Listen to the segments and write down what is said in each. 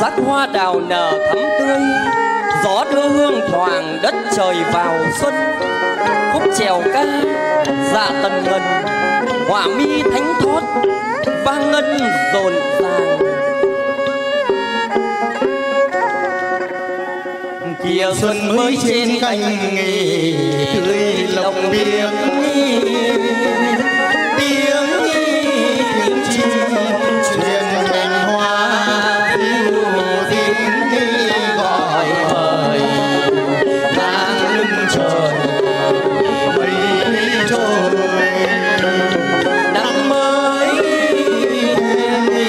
sắc hoa đào nở thắm tươi, gió đưa hương thoảng đất trời vào xuân. Khúc trèo ca dạ tần ngân họa mi thánh thót vang ngân rộn ràng. Kia xuân mới trên cành nghỉ tươi lòng biếc.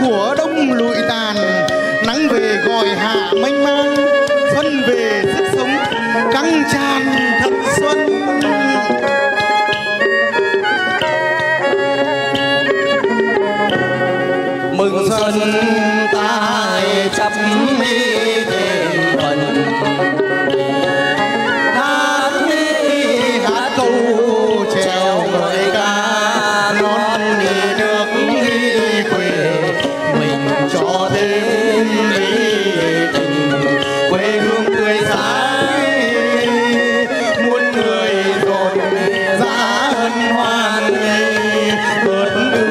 của đông lụi tàn. Nắng về gọi hạ mênh mang xuân về sức sống căng tràn thật xuân. Mừng xuân tai chắp mi giá hân hoan vượt đường